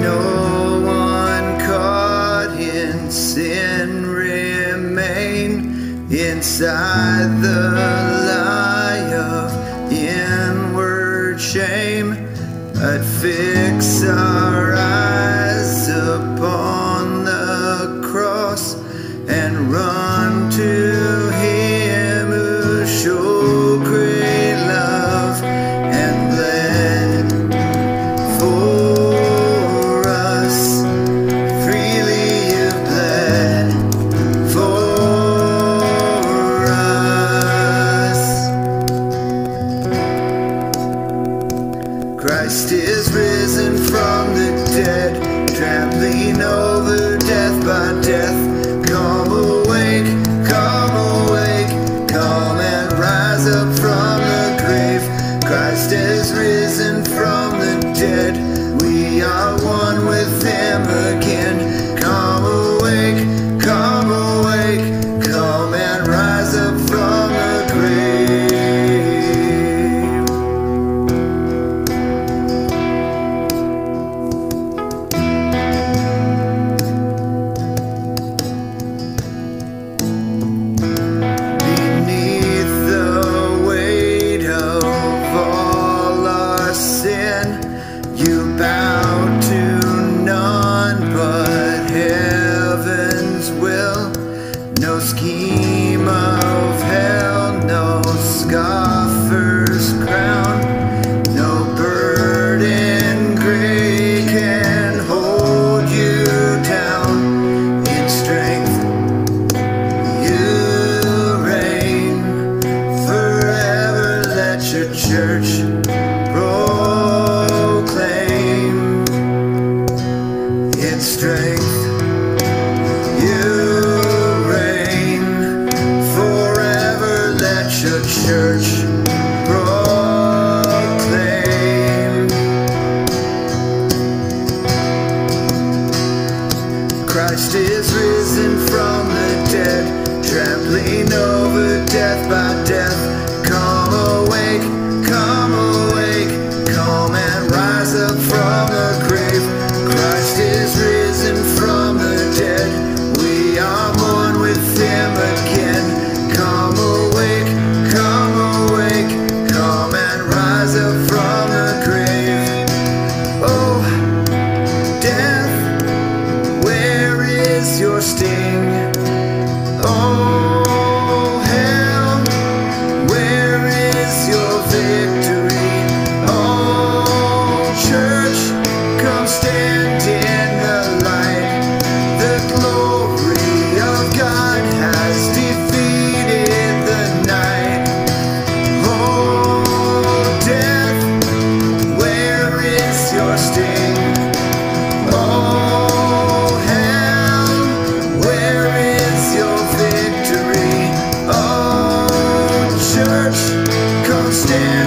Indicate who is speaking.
Speaker 1: no one caught in sin remain inside the lie of inward shame. I'd fix our eyes upon the cross and run to Him who showed. is risen from the dead, trampling over death by death. Come awake, come awake, come and rise up from the grave. Christ is risen from the dead.